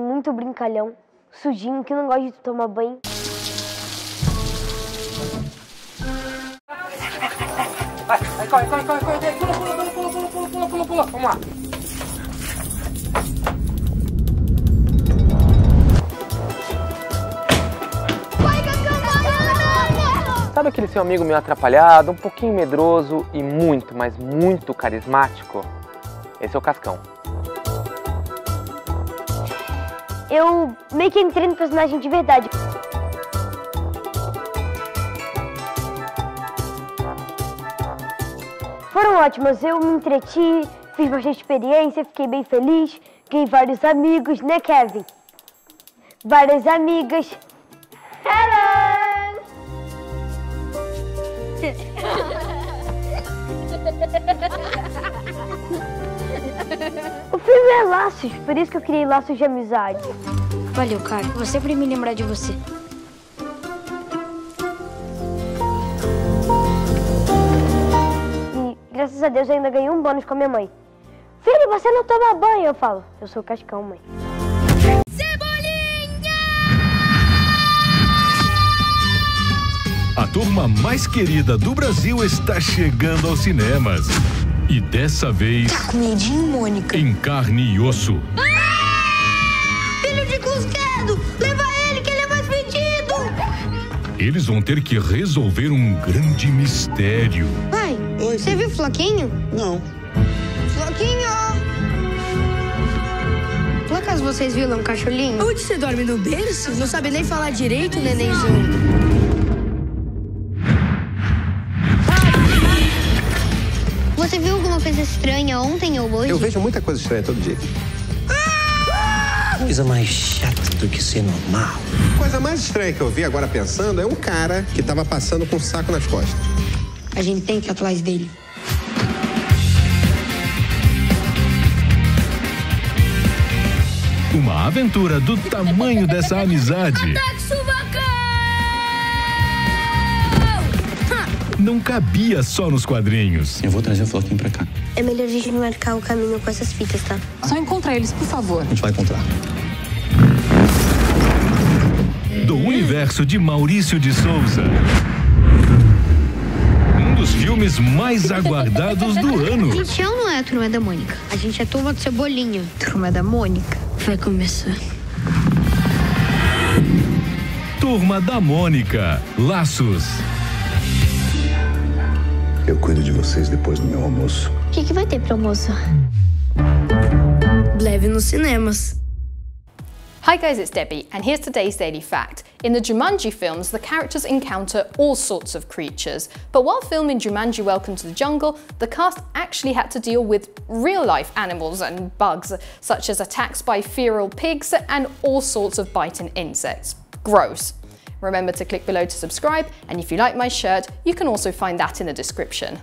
muito brincalhão, sujinho, que não gosta de tomar banho. Vai, vai, corre, corre, corre, corre, pula, pula, pula, pula, pula, pula, pula, pula, vamos lá. Sabe aquele seu amigo meio atrapalhado, um pouquinho medroso e muito, mas muito carismático? Esse é o Cascão. Eu meio que entrei no personagem de verdade. Foram ótimas, eu me entreti, fiz bastante experiência, fiquei bem feliz, ganhei vários amigos, né, Kevin? Várias amigas. Hello! O filme é laços, por isso que eu criei laços de amizade. Valeu, cara. Vou sempre me lembrar de você. E graças a Deus eu ainda ganhei um bônus com a minha mãe. Filho, você não toma banho, eu falo. Eu sou o Cascão, mãe. A turma mais querida do Brasil está chegando aos cinemas. E dessa vez, Tá com medinho, Mônica? em carne e osso. Filho de Cusquedo! Leva ele que ele é mais pedido! Eles vão ter que resolver um grande mistério. Pai, você viu o Floquinho? Não. Floquinho! Por acaso vocês viram um cacholinho? Onde você dorme no berço? Não sabe nem falar direito, nenenzinho. Alguma coisa estranha ontem ou hoje? Eu vejo muita coisa estranha todo dia. Coisa mais chata do que ser normal. Coisa mais estranha que eu vi agora pensando é um cara que tava passando com um saco nas costas. A gente tem que ir atrás dele. Uma aventura do tamanho dessa amizade. Não cabia só nos quadrinhos. Eu vou trazer o Floquinho pra cá. É melhor a gente marcar o caminho com essas fitas, tá? Só encontra eles, por favor. A gente vai encontrar. Do universo de Maurício de Souza. Um dos filmes mais aguardados do ano. A gente é ou não é a turma da Mônica? A gente é a turma do Cebolinha. Turma da Mônica? Vai começar. Turma da Mônica. Laços. Eu cuido de vocês depois do meu almoço. O que, que vai ter pro almoço? Leve nos cinemas. Hi guys, it's Debbie, and here's today's daily fact. In the Jumanji films, the characters encounter all sorts of creatures, but while filming Jumanji Welcome to the Jungle, the cast actually had to deal with real-life animals and bugs, such as attacks by feral pigs and all sorts of biting insects. Gross. Remember to click below to subscribe, and if you like my shirt, you can also find that in the description.